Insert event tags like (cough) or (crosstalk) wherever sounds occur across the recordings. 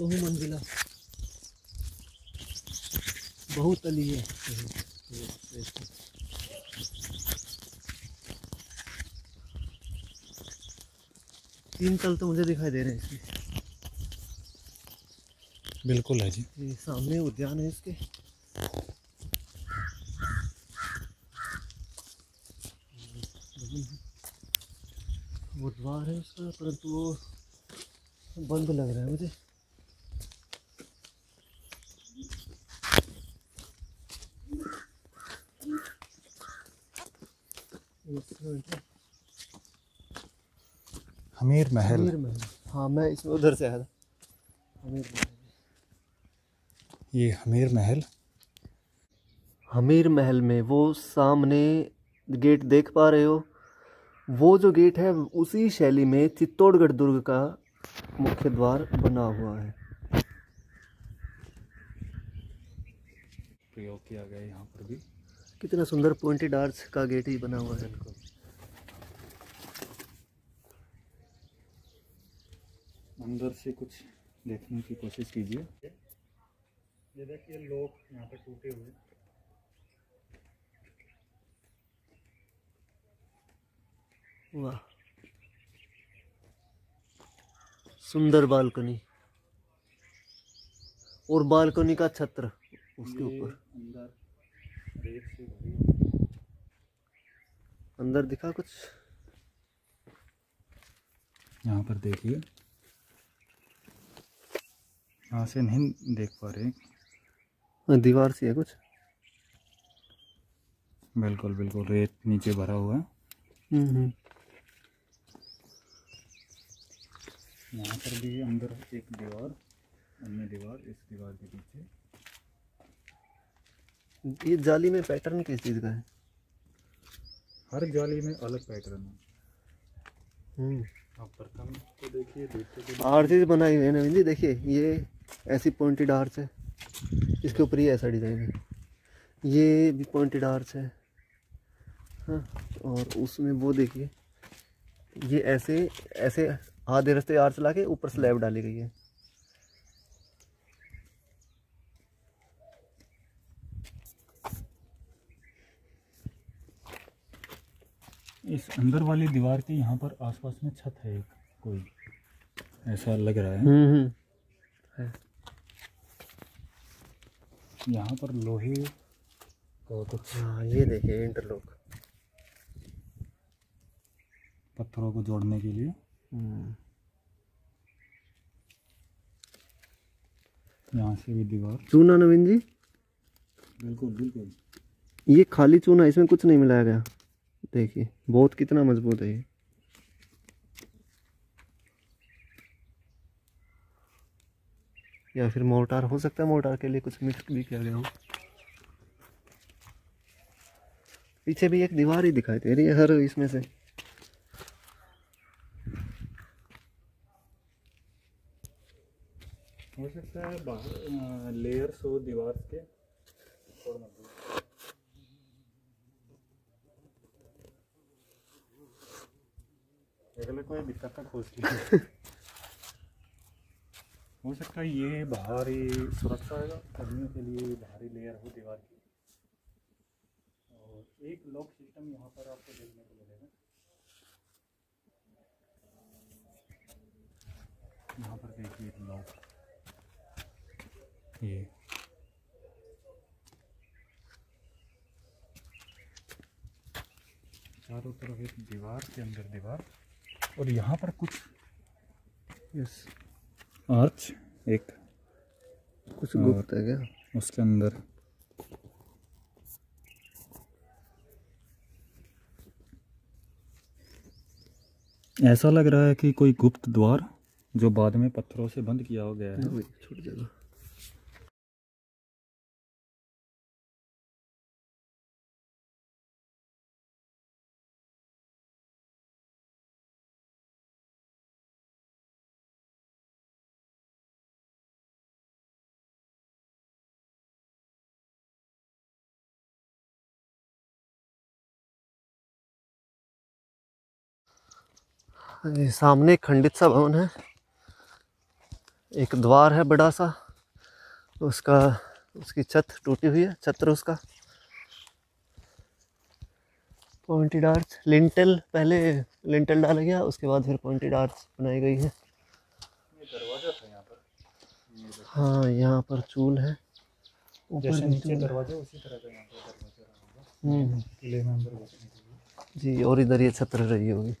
बहुमंजिला। है। तीन तल तो मुझे दिखाई दे रहे हैं इसमें। बिल्कुल है जी। ये सामने उद्यान है इसके। वो द्वार है उसका परंतु वो बंद लग रहा है मुझे एक मिनट है। हमीर महल। हमीर महल। हाँ मैं इसमें उधर से आया था। हमीर महल। ये हमीर महल। हमीर महल में वो सामने गेट देख पा रहे हो। वो जो गेट है उसी शैली में चित्तौड़गढ़ दुर्ग का मुख्य द्वार बना हुआ है। प्रयोग किया गया यहाँ पर भी। कितना सुंदर पॉइंटेड आर्च का गेट ही बना हुआ है। अंदर से कुछ देखने की कोशिश कीजिए। ये देखिए लोग यहाँ पे टूटे हुए वाह। सुंदर बालकनी। और बालकनी का छत्र उसके ऊपर। अंदर रेत से भरी अंदर दिखा कुछ? यहाँ पर देखिए। यहाँ से नहीं देख पा रहे। हाँ, दीवार सी है कुछ? बिल्कुल बिल्कुल रेत नीचे भरा हुआ है। हम्म हम्म। यहाँ पर भी अंदर एक दीवार अन्य दीवार इस दीवार के पीछे। ये जाली में पैटर्न किस चीज़ का है? हर जाली में अलग पैटर्न है। आर्चेज बनाई हुई है नवीन जी, देखिए, ये ऐसी पॉइंटेड आर्च है। इसके ऊपर ही ऐसा डिज़ाइन है। ये भी पॉइंटेड आर्च है। हाँ और उसमें वो देखिए, ये ऐसे ऐसे आधे रास्ते आर्च ला के ऊपर स्लैब डाली गई है। इस अंदर वाली दीवार के यहाँ पर आसपास में छत है एक कोई। ऐसा लग रहा है। हम्म हम्म। है। यहाँ पर लोहे का कुछ हाँ ये देखिए इंटरलॉक पत्थरों को जोड़ने के लिए। हम्म। यहाँ से भी दीवार। चूना नवीन जी? बिल्कुल बिल्कुल। ये खाली चूना इसमें कुछ नहीं मिलाया गया। देखिए, बहुत कितना मज़बूत है ये। या फिर मोर्टार, हो सकता है मोर्टार के लिए कुछ मिक्स भी किया गया हो। पीछे भी एक दीवार ही दिखाई दे रही है हर इसमें से। हो सकता है लेयर्स हो दीवार के और मज़बूत। अगले कोई दिक्कत ना खोज की (laughs) हो सकता है ये बाहरी सुरक्षा कर्मियों के लिए बाहरी लेयर हो दीवार की। और एक लॉक सिस्टम यहाँ पर आपको देखने को मिलेगा। यहाँ पर देखिए एक लॉक ये। चारों तरफ़ एक दीवार के अंदर दीवार। और यहाँ पर कुछ यस आर्च एक कुछ गुप्त है क्या? उसके अंदर। ऐसा लग रहा है कि कोई गुप्त द्वार जो बाद में पत्थरों से बंद किया हो गया है। छोटी जगह। ये सामने खंडित सा भवन है। एक द्वार है बड़ा सा। उसका उसकी छत टूटी हुई है छत्र उसका। पॉइंटेड आर्च लिंटल पहले लिंटल डाला गया उसके बाद फिर पॉइंटेड आर्च बनाई गई है। दरवाज़ा था यहाँ पर। हाँ यहाँ पर चूल है। ऊपर जैसे नीचे दरवाज़ा उसी तरह का यहाँ पर दरवाज़ा हम्म, जी और इधर ये छत्र रही होगी।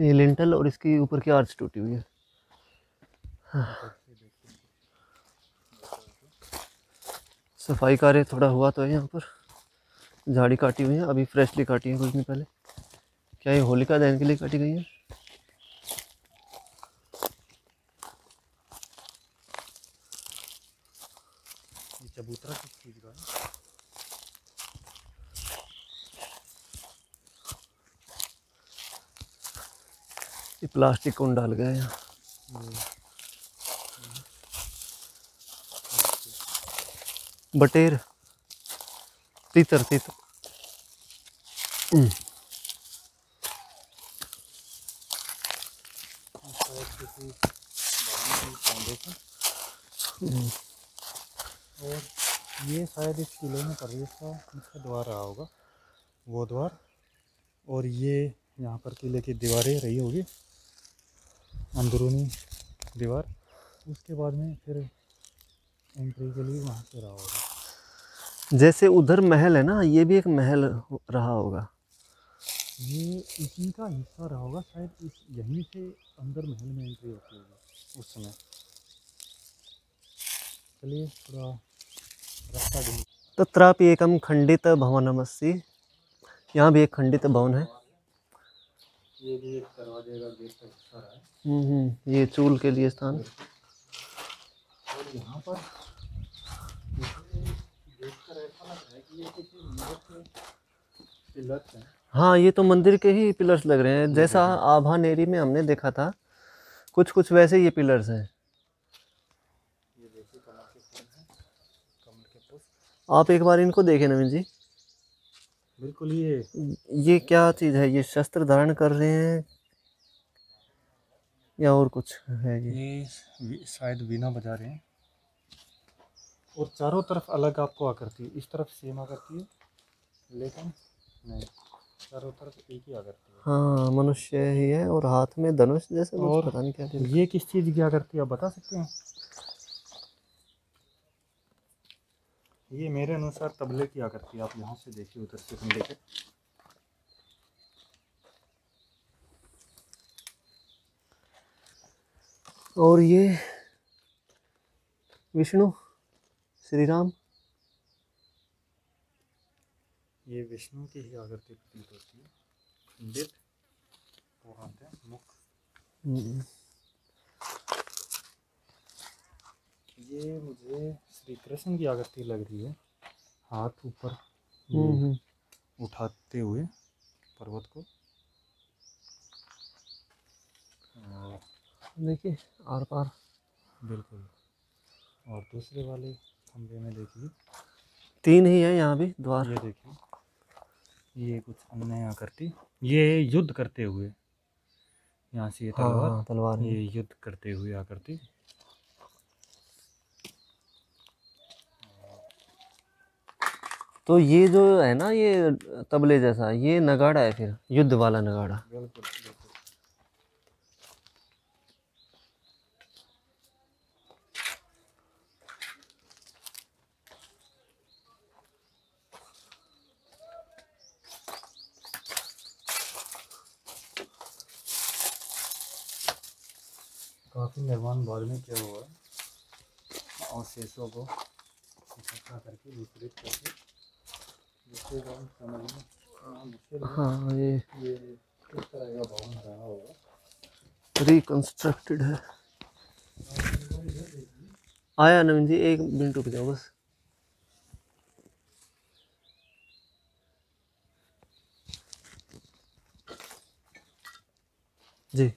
ये लिंटल और इसकी ऊपर की आर्च टूटी हुई है। सफ़ाई कार्य थोड़ा हुआ तो है यहाँ पर। झाड़ी काटी हुई है, अभी फ्रेशली काटी है कुछ दिन पहले। क्या ये होलिका दहन के लिए काटी गई है? चबूतरा किस चीज़ का है? ये प्लास्टिक कौन डाल गए यहाँ बटेर। तीतर तीतर। हम्म, और ये शायद इस किले में प्रवेश का मुख्य द्वार रहा होगा वो द्वार। और ये यहाँ पर किले की दीवारें रही होगी। अंदरूनी दीवार। उसके बाद में फिर एंट्री के लिए वहाँ से रहा होगा। जैसे उधर महल है ना ये भी एक महल रहा होगा। ये इसी का हिस्सा रहा होगा शायद इस यहीं से अंदर महल में एंट्री होती होगी उस समय। चलिए थोड़ा रास्ता तत्रापि एकम खंडित भवनमस्ति यहाँ भी एक खंडित भवन है। ये भी एक दरवाजे का गेट का हिस्सा है। हम्म, हम्म, ये चूल के लिए स्थान। और यहाँ पर है ये तो मंदिर के ही पिलर्स लग रहे हैं। जैसा आभा नेरी में हमने देखा था कुछ कुछ वैसे ये पिलर्स हैं। हैं आप एक बार इनको देखें नवीन जी। बिल्कुल ये। ये क्या चीज़ है? ये शस्त्र धारण कर रहे हैं या और कुछ है ये? ये शायद वीणा बजा रहे हैं। और चारों तरफ़ अलग आपको आकृति है इस तरफ़ सेम आकृति है लेकिन नहीं चारों तरफ़ एक ही आकृति है। हाँ मनुष्य ही है और हाथ में धनुष जैसे और पता नहीं क्या ये किस चीज़ की आकृति है आप बता सकते हैं? ये मेरे अनुसार तबले की आकृति आप यहाँ से देखिए, उधर से खंडे के और ये विष्णु श्री राम ये विष्णु की ही आकृति प्रतीत होती है। खंडित ये मुझे श्री कृष्ण की आकृति लग रही है। हाथ ऊपर हम्म, हम्म। उठाते हुए पर्वत को। देखिए आर पार। बिल्कुल। और दूसरे वाले खंभे में देखिए। तीन ही है यहाँ भी द्वार। ये देखिए। ये कुछ अन्य आकृति। ये युद्ध करते हुए। यहाँ से ये हाँ तलवार हाँ। तलवार ये युद्ध करते हुए आकृति। तो ये जो है ना, ये तबले जैसा, ये नगाड़ा है फिर, युद्ध वाला नगाड़ा। काफ़ी निर्माण बाद में किया हुआ? और शेषों को इकट्ठा करके वितरित करके जिससे हम समझ में हाँ, ये रिकंस्ट्रक्टेड है। आया नवीन जी एक मिनट रुक जाओ बस। जी।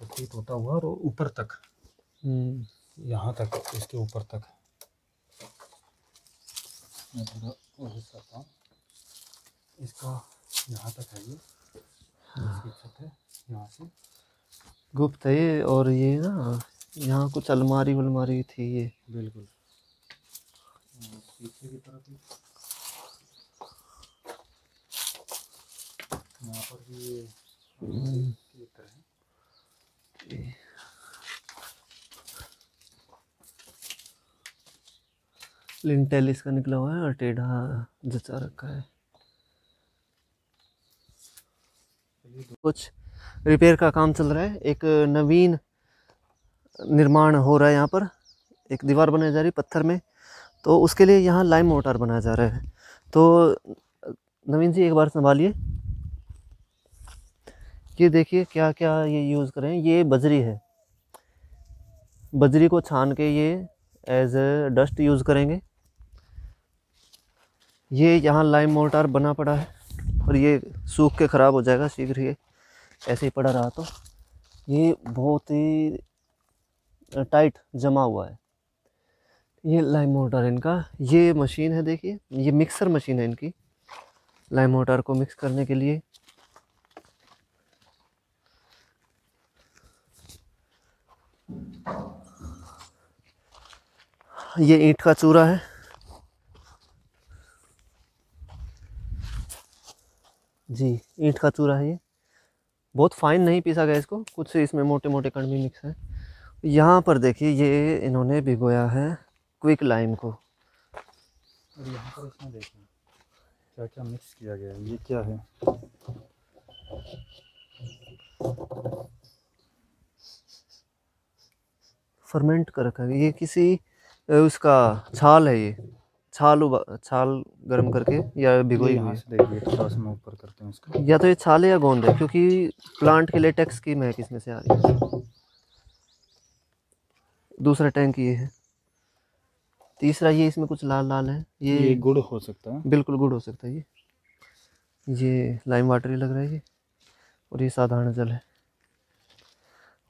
गुप्त होता हुआ और ऊपर तक। हम्म, यहाँ तक इसके ऊपर तक। मैं थोड़ा कोशिश करता हूँ। इसका यहाँ तक है ये। इसकी छत है यहाँ से। गुप्त है ये और ये ना यहाँ कुछ अलमारी वलमारी थी ये। बिल्कुल। पीछे की तरफ़ यहाँ पर भी ये की तरह लिंटेल इसका निकला हुआ है और टेढ़ा जचा रखा है। कुछ रिपेयर का काम चल रहा है। एक नवीन निर्माण हो रहा है यहाँ पर। एक दीवार बनाई जा रही है पत्थर में। तो उसके लिए यहाँ लाइम मोटर बनाया जा रहा है। तो नवीन जी एक बार संभालिए। ये देखिए क्या क्या ये यूज़ करें। ये बजरी है। बजरी को छान के ये एज डस्ट यूज़ करेंगे। ये यहाँ लाइम मोटार बना पड़ा है और ये सूख के ख़राब हो जाएगा शीघ्र ही ऐसे ही पड़ा रहा तो। ये बहुत ही टाइट जमा हुआ है। ये लाइम मोटर इनका। ये मशीन है देखिए, ये मिक्सर मशीन है इनकी लाइम मोटर को मिक्स करने के लिए। ये ईंट का चूरा है। जी ईंट का चूरा है ये। बहुत फाइन नहीं पीसा गया इसको कुछ इसमें मोटे मोटे कण भी मिक्स हैं। यहाँ पर देखिए ये इन्होंने भिगोया है क्विक लाइम को। और यहाँ पर इसमें देखिए क्या क्या मिक्स किया गया है ये क्या है? फर्मेंट कर रखा है ये किसी उसका छाल है ये। छाल छाल गर्म करके या भिगोई हुई यहाँ से देखिए थोड़ा सा मैं ऊपर करते हैं इसका या तो ये छाल है या गोंद है क्योंकि प्लांट के लेटेक्स की महक इसमें से आ रही है। दूसरा टैंक ये है। तीसरा ये इसमें कुछ लाल लाल है। ये ये गुड़ हो सकता है। बिल्कुल गुड हो सकता है ये। ये लाइम वाटर ही लग रहा है ये और ये साधारण जल है।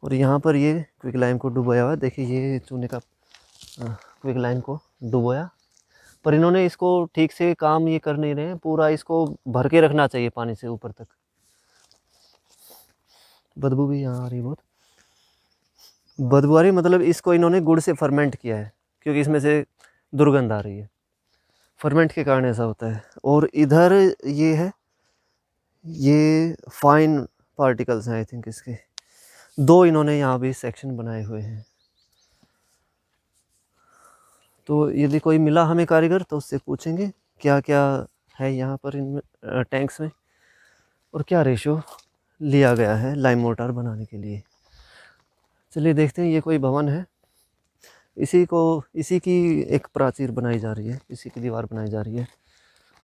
और यहाँ पर ये क्विक लाइम को डुबोया हुआ है। देखिए ये चूने का क्विक लाइम को डुबोया। पर इन्होंने इसको ठीक से काम ये कर नहीं रहे हैं, पूरा इसको भर के रखना चाहिए पानी से ऊपर तक। बदबू भी यहाँ आ रही है बहुत। बदबू आ रही मतलब इसको इन्होंने गुड़ से फर्मेंट किया है, क्योंकि इसमें से दुर्गंध आ रही है। फर्मेंट के कारण ऐसा होता है। और इधर ये है, ये फाइन पार्टिकल्स हैं आई थिंक इसके। दो इन्होंने यहाँ भी सेक्शन बनाए हुए हैं। तो यदि कोई मिला हमें कारीगर तो उससे पूछेंगे क्या क्या है यहाँ पर इन टैंक्स में और क्या रेशो लिया गया है लाइम मोटार बनाने के लिए। चलिए देखते हैं ये कोई भवन है। इसी को, इसी की एक प्राचीर बनाई जा रही है, इसी की दीवार बनाई जा रही है।